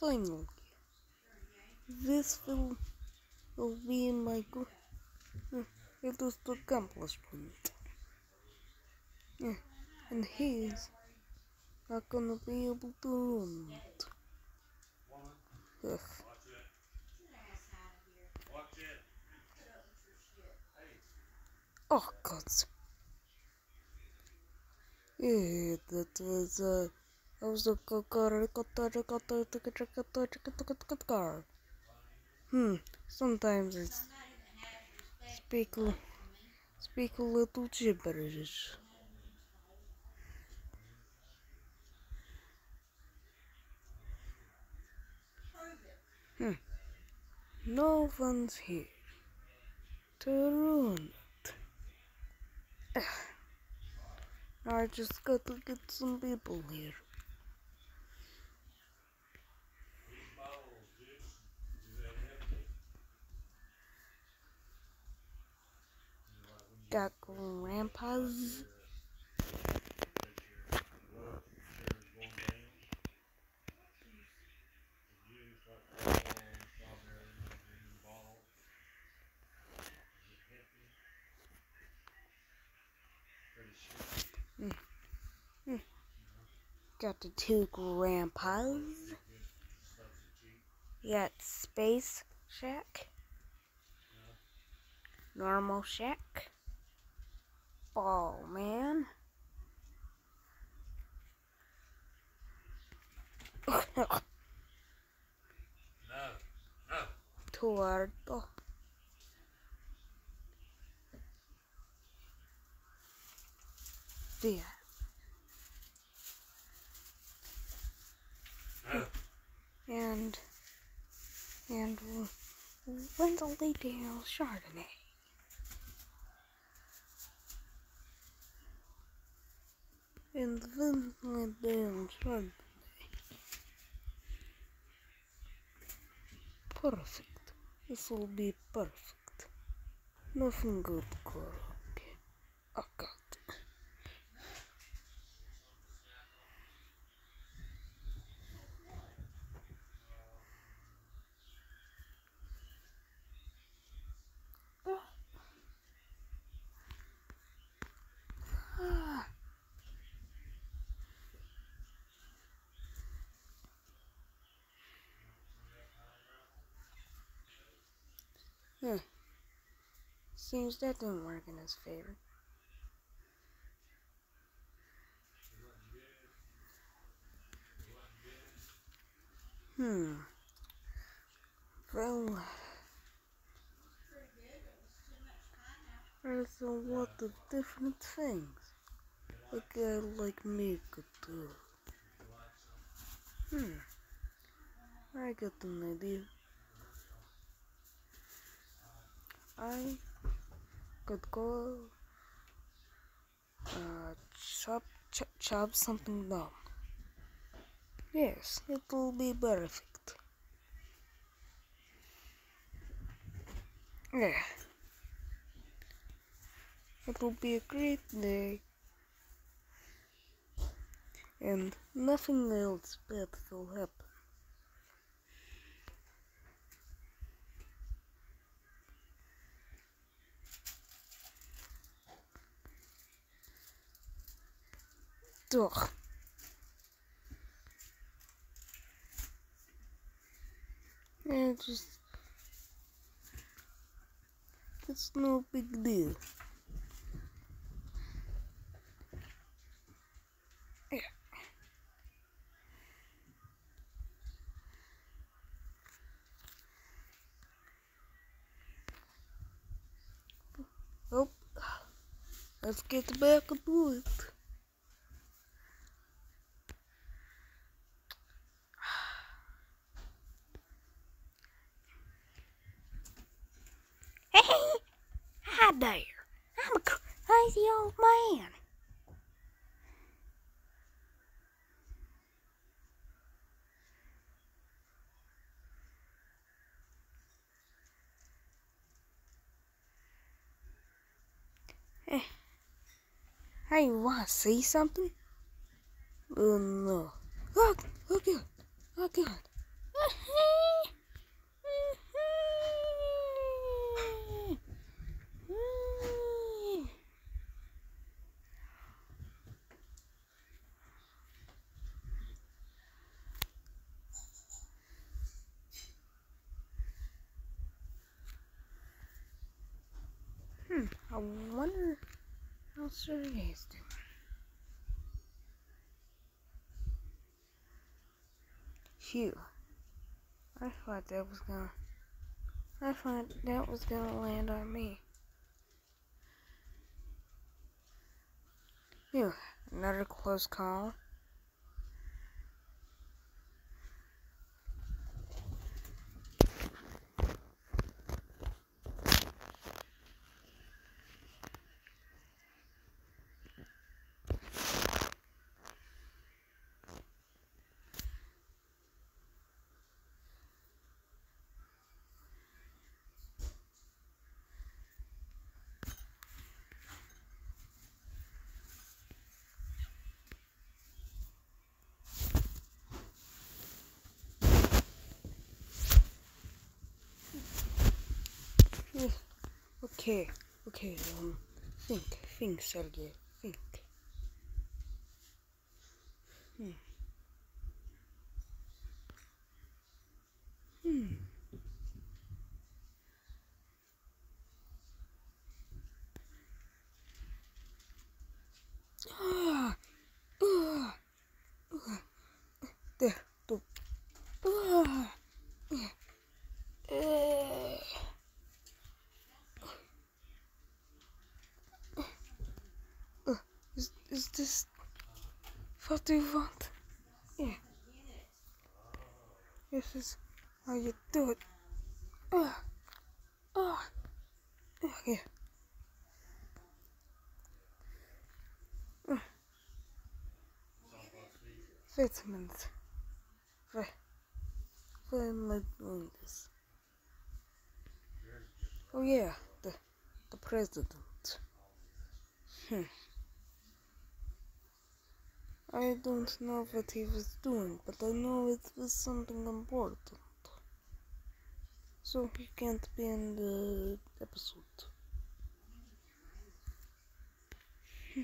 Finally, this will, will be my. Uh, it is the accomplishment. Yeah, and he's not gonna be able to ruin it. Ugh. Oh God. Yeah, that was uh, a car. Hmm. Sometimes it's speak a, speak a little gibberish. Hmm. No one's here to ruin it. I just got to get some people here. Got grandpas. Got the two grandpas. You got Space Shack. Normal Shack. Ball Man. No, no. Tuerto. Yeah. No. And and Wendeley Dale Chardonnay. And Wendeley Dale Chardonnay. Perfect. This will be perfect. Nothing good go wrong. Oh God. Ah. Hmm. Seems that didn't work in his favor. Hmm. Well, there's a lot of different things a guy like me could do. Hmm. I got an idea. I could go uh, chop, chop, chop something down. Yes, it will be perfect. Yeah. It will be a great day. And nothing else bad will happen. Toch. Yeah, just. It's no big deal. Yeah. Oh, let's get back to it. Hey, hi there. I'm a crazy old man. Hey, hey, you want to see something? Oh no. Look, look God. I wonder how Sergey's doing. Phew. I thought that was gonna. I thought that was gonna land on me. Phew. Another close call. Okay, okay, um, think, think, Sergey, think. Hmm. Hmm. Ah, ah, ah, there, do. Ah, ah, eh. Uh, is, is this what do you want? Yeah. This is how you do it. Uh, yeah. Uh. Wait a minute. Am I doing this? Oh yeah, the the president. Hmm. I don't know what he was doing, but I know it was something important. So he can't be in the episode. Hmm.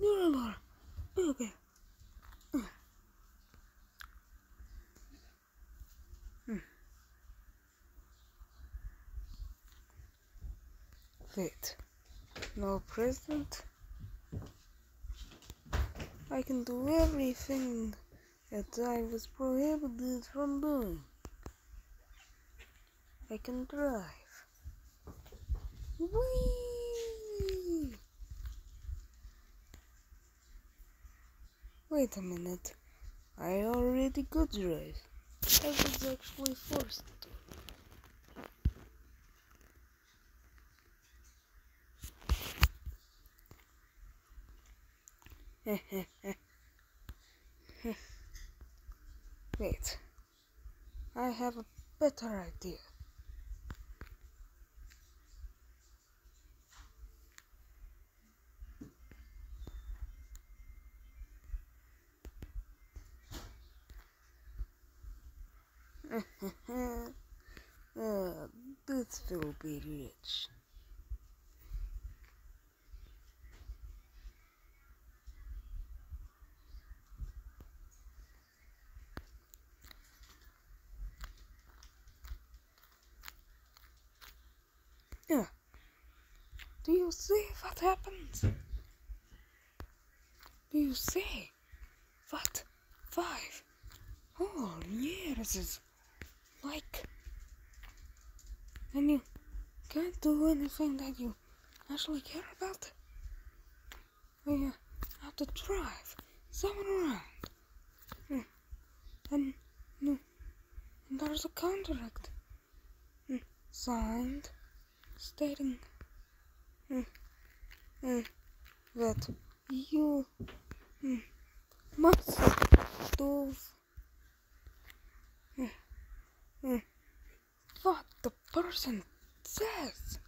You're Laura. Okay. Uh. Hmm. Wait. No president? I can do everything that I was prohibited from doing. I can drive. Whee! Wait a minute. I already could drive. I was actually forced Wait. I have a better idea. uh, this will be rich. Yeah. Do you see what happens? Do you see what five whole years is like? And you can't do anything that you actually care about? Well, you have to drive someone around. Hmm. And, no, and there's a contract hmm, signed stating that you mm, must do mm, mm, what the person says.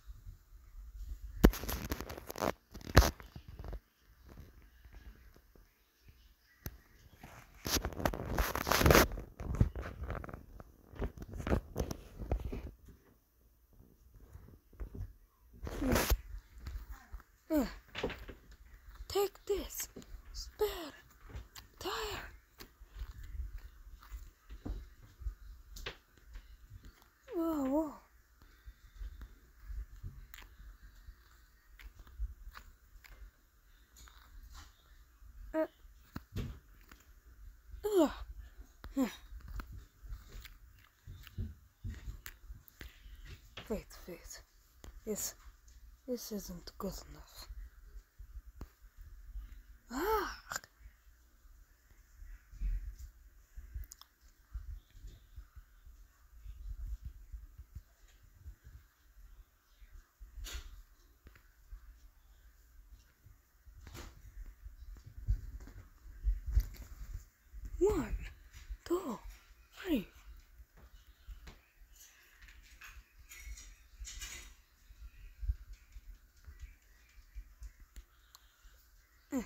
Take this spare tire. Whoa, whoa. Uh. Wait, wait. This, this isn't good enough. Ah! One, two, three. Mm.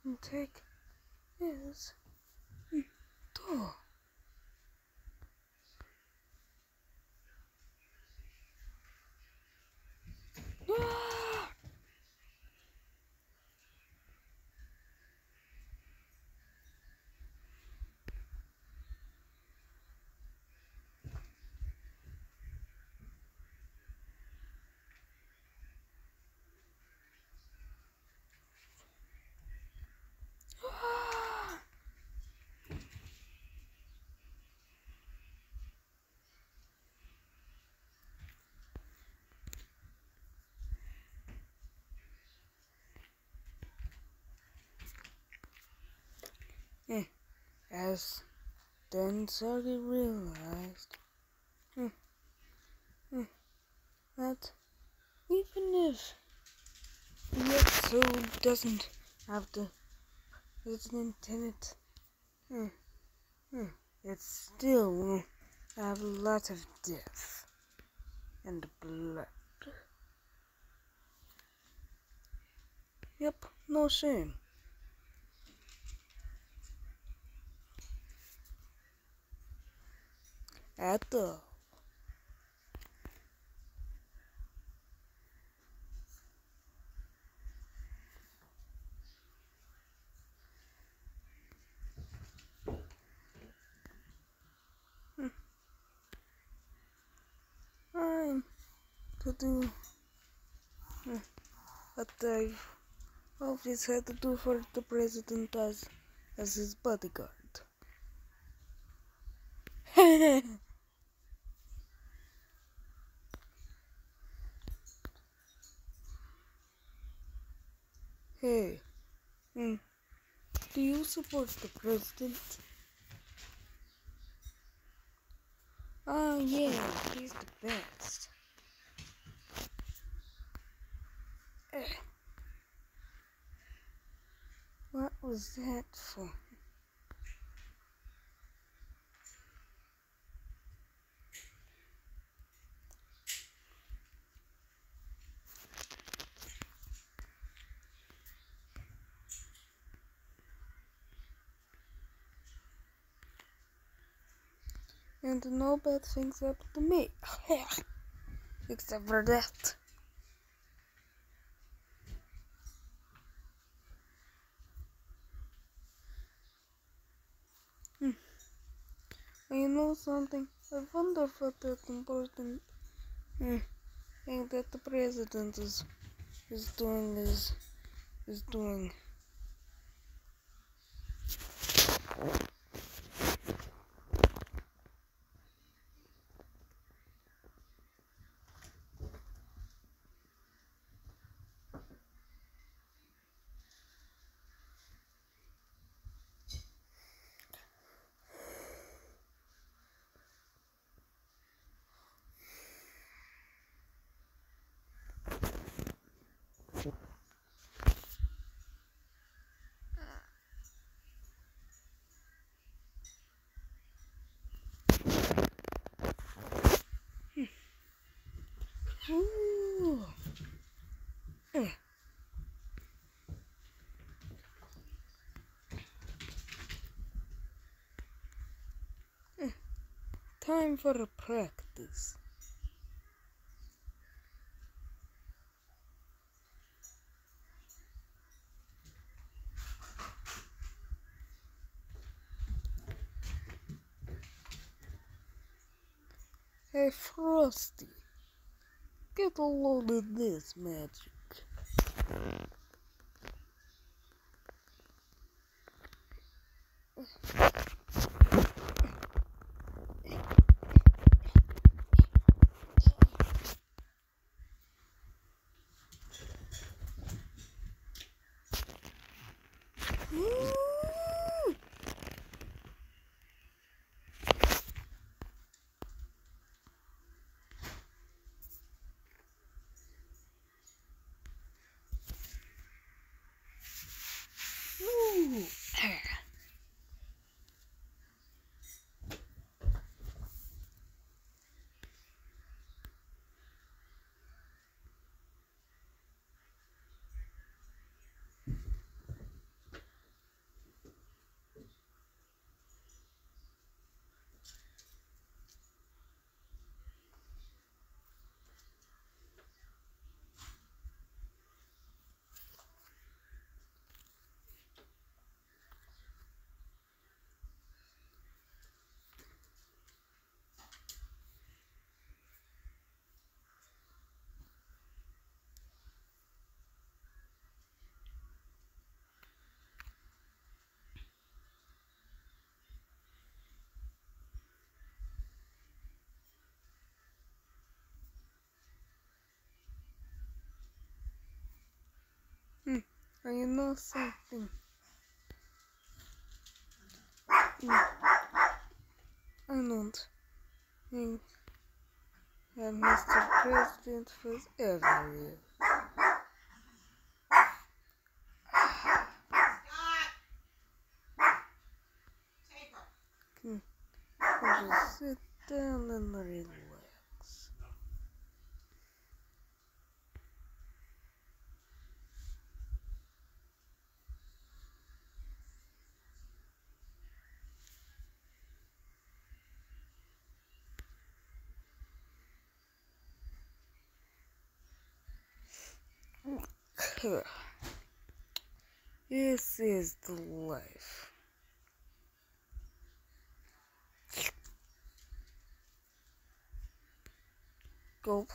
And take is mm, As then Sergey realized hmm, hmm, that even if Yetsu doesn't have the president in it, hmm, hmm, it still will have a lot of death and blood. Yep, no shame. All. I'm to do uh, what I always had to do for the president as as his bodyguard. hey, hmm, do you support the president? Oh yeah, he's the best. Eh. What was that for? And no bad things happen to me. Except for that. Hmm. You know something? I wonder what that important hmm, thing that the president is is doing is is doing. Time for a practice. Hey Frosty, get a load of this magic. Or you know something. Mm. Arnold. Mm. And Mr. President was everywhere. Can, can just sit down and relax. This is the life. Gulp.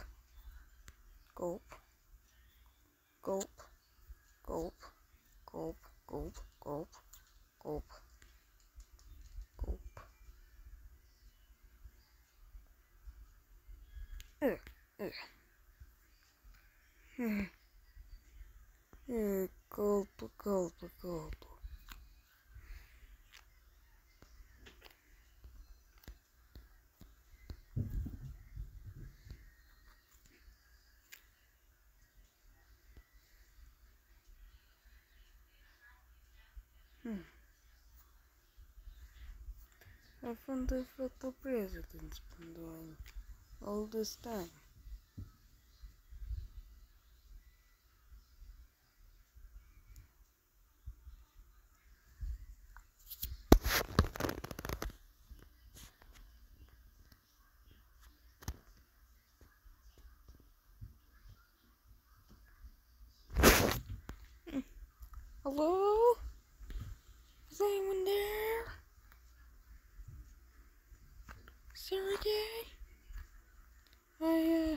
Gulp. Gulp. Gulp. Gulp. Gulp. Gulp. Hmm. I wonder what the president's been all this time. Hello? Is anyone there? Sergey? I, uh...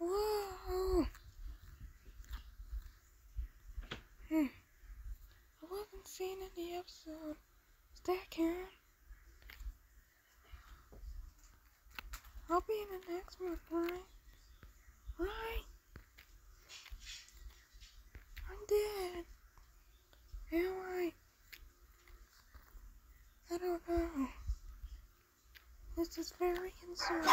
Whoa! Hmm. I wasn't seen in the episode. Is that Karen? I'll be in the next one, right? very concerned.